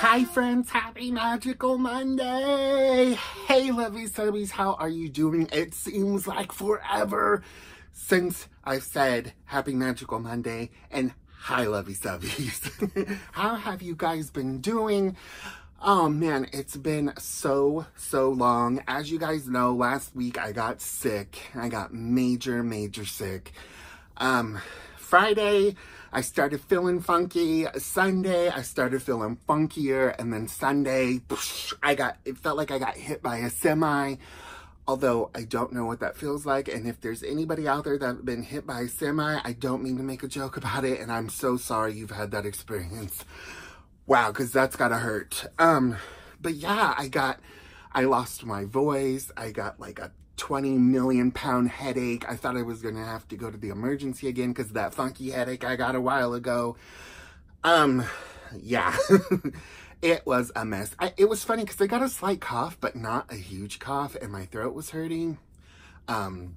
Hi friends, happy magical Monday! Hey lovey subbies, how are you doing? It seems like forever since I've said happy magical Monday and hi lovey subbies. how have you guys been doing? Oh man, it's been so, so long. As you guys know, last week I got sick. I got major, major sick. Um, Friday, I started feeling funky. Sunday, I started feeling funkier. And then Sunday, I got, it felt like I got hit by a semi. Although I don't know what that feels like. And if there's anybody out there that's been hit by a semi, I don't mean to make a joke about it. And I'm so sorry you've had that experience. Wow, because that's gotta hurt. Um, but yeah, I got, I lost my voice. I got like a 20 million pound headache. I thought I was gonna have to go to the emergency again because that funky headache I got a while ago. Um, yeah, it was a mess. I, it was funny because I got a slight cough, but not a huge cough, and my throat was hurting. Um,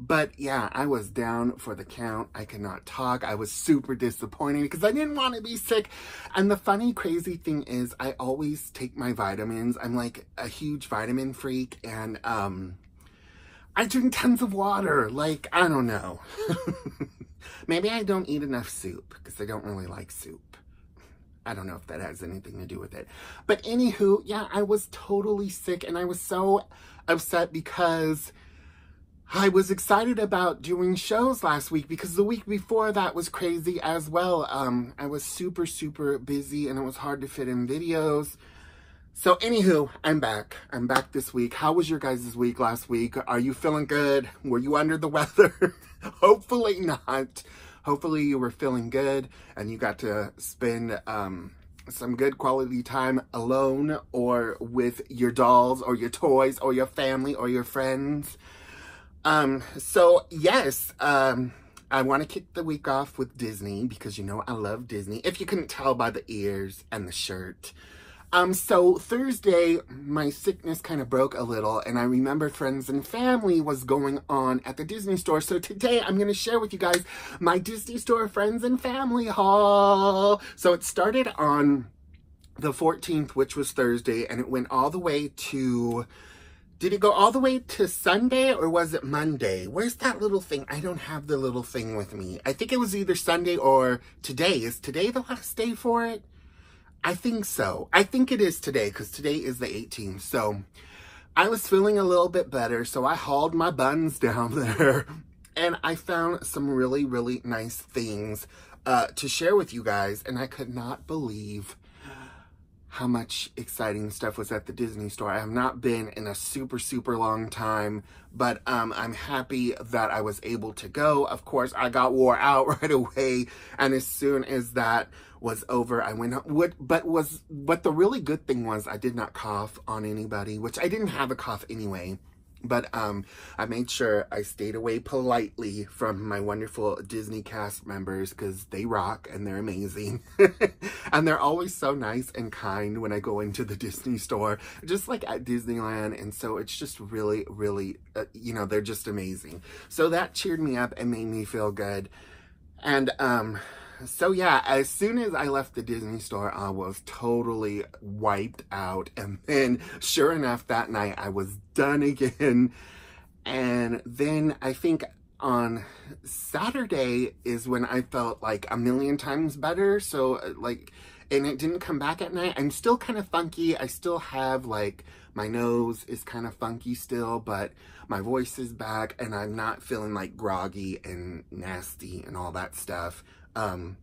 but yeah, I was down for the count. I could not talk. I was super disappointed because I didn't want to be sick. And the funny, crazy thing is I always take my vitamins. I'm like a huge vitamin freak and um, I drink tons of water. Like, I don't know. Maybe I don't eat enough soup because I don't really like soup. I don't know if that has anything to do with it. But anywho, yeah, I was totally sick and I was so upset because I was excited about doing shows last week because the week before that was crazy as well. Um, I was super, super busy and it was hard to fit in videos. So anywho, I'm back. I'm back this week. How was your guys' week last week? Are you feeling good? Were you under the weather? Hopefully not. Hopefully you were feeling good and you got to spend um, some good quality time alone or with your dolls or your toys or your family or your friends. Um, so yes, um, I want to kick the week off with Disney because you know I love Disney. If you couldn't tell by the ears and the shirt. Um, so Thursday, my sickness kind of broke a little and I remember friends and family was going on at the Disney store. So today I'm going to share with you guys my Disney store friends and family haul. So it started on the 14th, which was Thursday, and it went all the way to did it go all the way to Sunday or was it Monday? Where's that little thing? I don't have the little thing with me. I think it was either Sunday or today. Is today the last day for it? I think so. I think it is today because today is the 18th. So I was feeling a little bit better. So I hauled my buns down there and I found some really, really nice things uh, to share with you guys. And I could not believe how much exciting stuff was at the Disney store. I have not been in a super, super long time, but um, I'm happy that I was able to go. Of course, I got wore out right away, and as soon as that was over, I went what but was but the really good thing was I did not cough on anybody, which I didn't have a cough anyway. But um, I made sure I stayed away politely from my wonderful Disney cast members because they rock and they're amazing. and they're always so nice and kind when I go into the Disney store, just like at Disneyland. And so it's just really, really, uh, you know, they're just amazing. So that cheered me up and made me feel good. And um, so yeah, as soon as I left the Disney store, I was totally wiped out. And then sure enough, that night I was done again. And then I think on Saturday is when I felt like a million times better. So uh, like, and it didn't come back at night. I'm still kind of funky. I still have like, my nose is kind of funky still, but my voice is back and I'm not feeling like groggy and nasty and all that stuff. Um,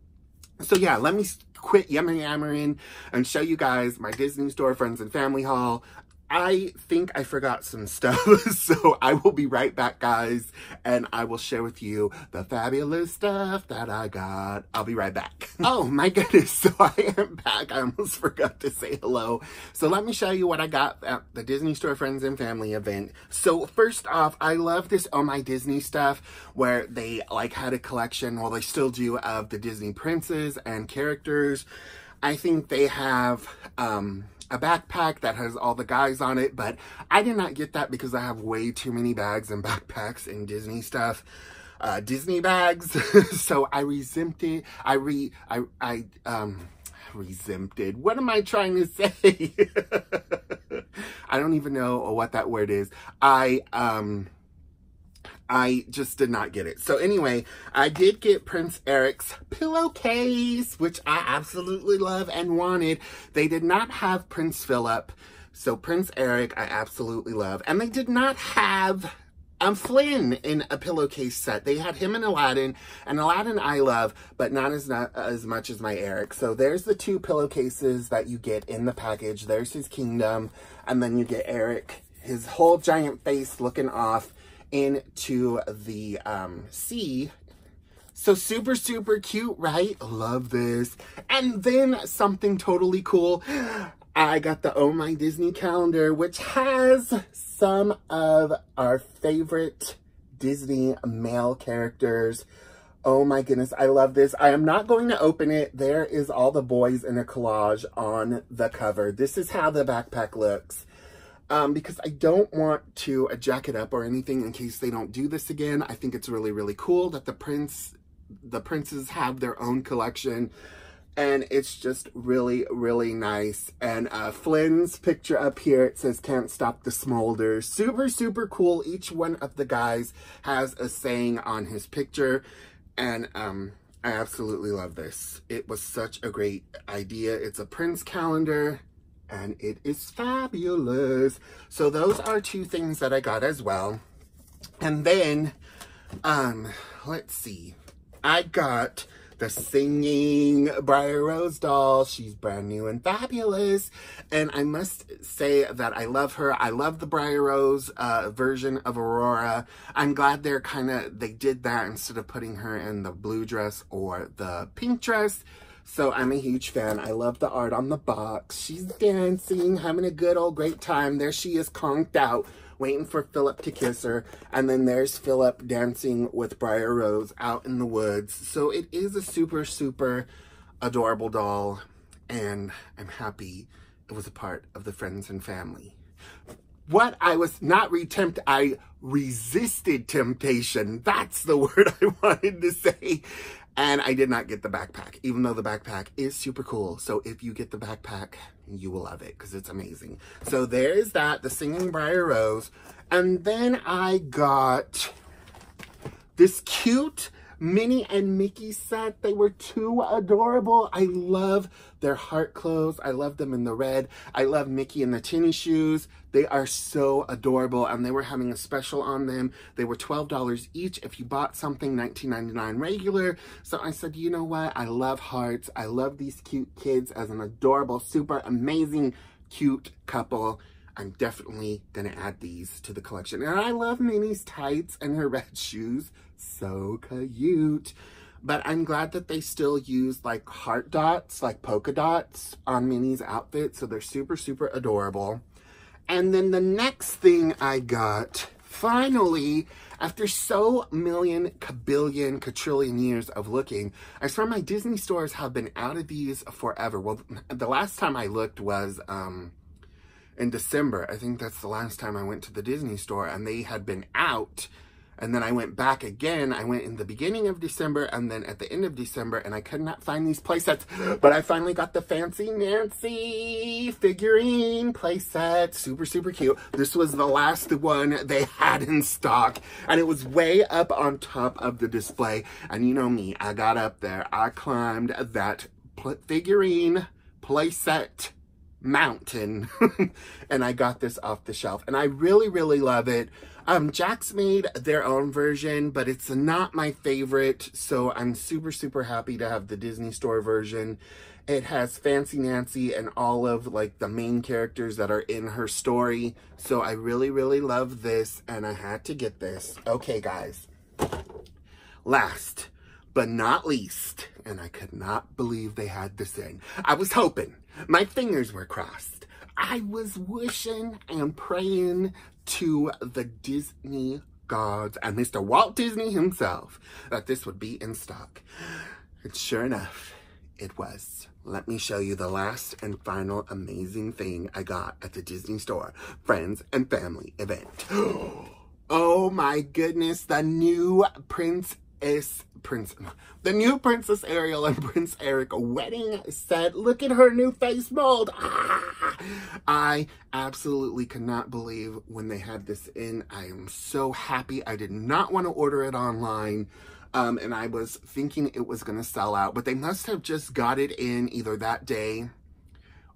so yeah, let me quit yammering yammering and show you guys my Disney store friends and family haul. I think I forgot some stuff, so I will be right back, guys, and I will share with you the fabulous stuff that I got. I'll be right back. oh my goodness, so I am back. I almost forgot to say hello. So let me show you what I got at the Disney Store Friends and Family event. So first off, I love this Oh My Disney stuff where they like had a collection, well they still do, of the Disney princes and characters. I think they have, um, a backpack that has all the guys on it, but I did not get that because I have way too many bags and backpacks and Disney stuff. Uh, Disney bags. so I resented, I re, I, I, um, Resempted. What am I trying to say? I don't even know what that word is. I, um, I just did not get it. So anyway, I did get Prince Eric's pillowcase, which I absolutely love and wanted. They did not have Prince Philip. So Prince Eric, I absolutely love. And they did not have um, Flynn in a pillowcase set. They had him and Aladdin, and Aladdin I love, but not as not as much as my Eric. So there's the two pillowcases that you get in the package. There's his kingdom, and then you get Eric, his whole giant face looking off into the um, sea. So super, super cute, right? Love this. And then something totally cool. I got the Oh My Disney calendar, which has some of our favorite Disney male characters. Oh my goodness, I love this. I am not going to open it. There is all the boys in a collage on the cover. This is how the backpack looks. Um, because I don't want to jack it up or anything in case they don't do this again. I think it's really, really cool that the prince, the princes have their own collection and it's just really, really nice. And uh, Flynn's picture up here, it says, can't stop the smolder. Super, super cool. Each one of the guys has a saying on his picture. And um, I absolutely love this. It was such a great idea. It's a Prince calendar and it is fabulous. So those are two things that I got as well. And then, um, let's see. I got the singing Briar Rose doll. She's brand new and fabulous. And I must say that I love her. I love the Briar Rose uh, version of Aurora. I'm glad they're kind of, they did that instead of putting her in the blue dress or the pink dress. So I'm a huge fan. I love the art on the box. She's dancing, having a good old great time. There she is conked out waiting for Philip to kiss her. And then there's Philip dancing with Briar Rose out in the woods. So it is a super, super adorable doll. And I'm happy it was a part of the friends and family. What I was not retempt, I resisted temptation. That's the word I wanted to say. And I did not get the backpack, even though the backpack is super cool. So if you get the backpack, you will love it because it's amazing. So there is that, the Singing Briar Rose. And then I got this cute Minnie and Mickey set. They were too adorable. I love their heart clothes. I love them in the red. I love Mickey in the tinny shoes. They are so adorable and they were having a special on them. They were $12 each if you bought something, $19.99 regular. So I said, you know what? I love hearts. I love these cute kids as an adorable, super amazing, cute couple. I'm definitely gonna add these to the collection. And I love Minnie's tights and her red shoes. So cute. But I'm glad that they still use like heart dots, like polka dots on Minnie's outfit. So they're super, super adorable. And then the next thing I got, finally, after so million, kabillion, quadrillion years of looking, I swear my Disney stores have been out of these forever. Well, the last time I looked was, um, in December. I think that's the last time I went to the Disney store and they had been out. And then I went back again. I went in the beginning of December and then at the end of December and I could not find these playsets. But I finally got the Fancy Nancy figurine playset. Super, super cute. This was the last one they had in stock. And it was way up on top of the display. And you know me, I got up there. I climbed that figurine playset mountain. And I got this off the shelf. And I really really love it. Um Jakks made their own version but it's not my favorite. So I'm super super happy to have the Disney store version. It has Fancy Nancy and all of like the main characters that are in her story. So I really really love this and I had to get this. Okay guys. Last but not least and I could not believe they had this in. I was hoping my fingers were crossed. I was wishing and praying to the Disney gods and Mr. Walt Disney himself that this would be in stock. And sure enough, it was. Let me show you the last and final amazing thing I got at the Disney Store Friends and Family event. Oh my goodness, the new Prince is Prince, the new Princess Ariel and Prince Eric wedding set. Look at her new face mold. Ah! I absolutely cannot believe when they had this in. I am so happy. I did not want to order it online. Um, and I was thinking it was going to sell out, but they must have just got it in either that day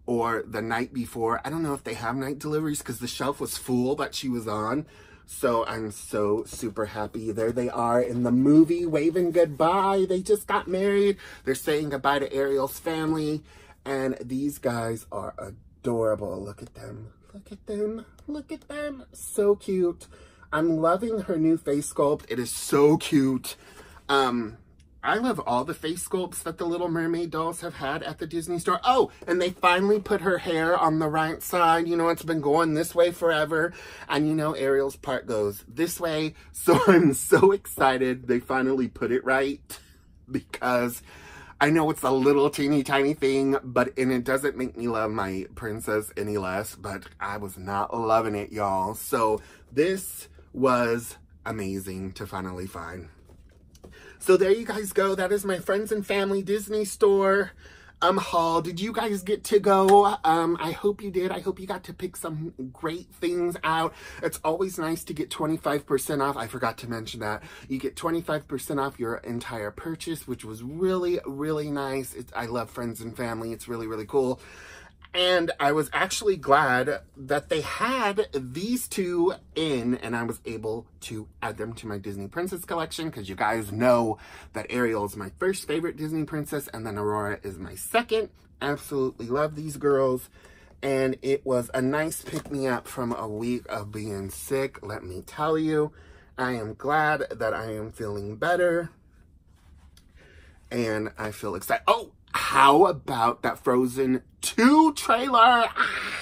or the night before. I don't know if they have night deliveries because the shelf was full that she was on. So I'm so super happy. There they are in the movie waving goodbye. They just got married. They're saying goodbye to Ariel's family. And these guys are adorable. Look at them. Look at them. Look at them. So cute. I'm loving her new face sculpt. It is so cute. Um, I love all the face sculpts that the Little Mermaid dolls have had at the Disney store. Oh, and they finally put her hair on the right side. You know, it's been going this way forever. And you know, Ariel's part goes this way. So I'm so excited they finally put it right because I know it's a little teeny tiny thing, but and it doesn't make me love my princess any less, but I was not loving it, y'all. So this was amazing to finally find. So there you guys go. That is my friends and family Disney store um haul. Did you guys get to go? Um, I hope you did. I hope you got to pick some great things out. It's always nice to get 25% off. I forgot to mention that. You get 25% off your entire purchase, which was really, really nice. I love friends and family. It's really, really cool. And I was actually glad that they had these two in and I was able to add them to my Disney Princess collection because you guys know that Ariel is my first favorite Disney princess and then Aurora is my second. Absolutely love these girls. And it was a nice pick-me-up from a week of being sick, let me tell you. I am glad that I am feeling better. And I feel excited. Oh, how about that Frozen 2 trailer? Ah!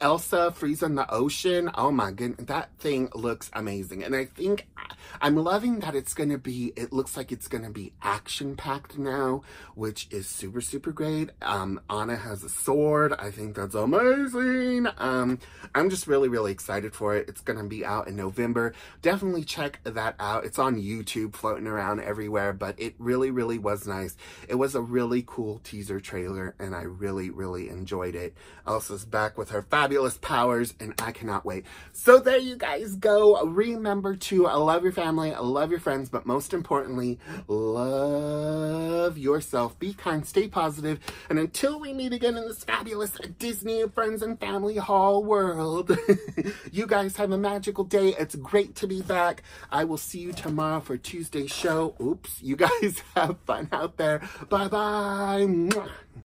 Elsa freezing the ocean. Oh my goodness, that thing looks amazing. And I think I'm loving that it's going to be, it looks like it's going to be action packed now, which is super, super great. Um, Anna has a sword. I think that's amazing. Um, I'm just really, really excited for it. It's going to be out in November. Definitely check that out. It's on YouTube floating around everywhere, but it really, really was nice. It was a really cool teaser trailer and I really, really enjoyed it. Elsa's back with her fabulous powers and I cannot wait. So there you guys go. Remember to love your family love your friends, but most importantly, love yourself. Be kind, stay positive, and until we meet again in this fabulous Disney Friends and Family Haul world, you guys have a magical day. It's great to be back. I will see you tomorrow for Tuesday's show. Oops, you guys have fun out there. Bye-bye.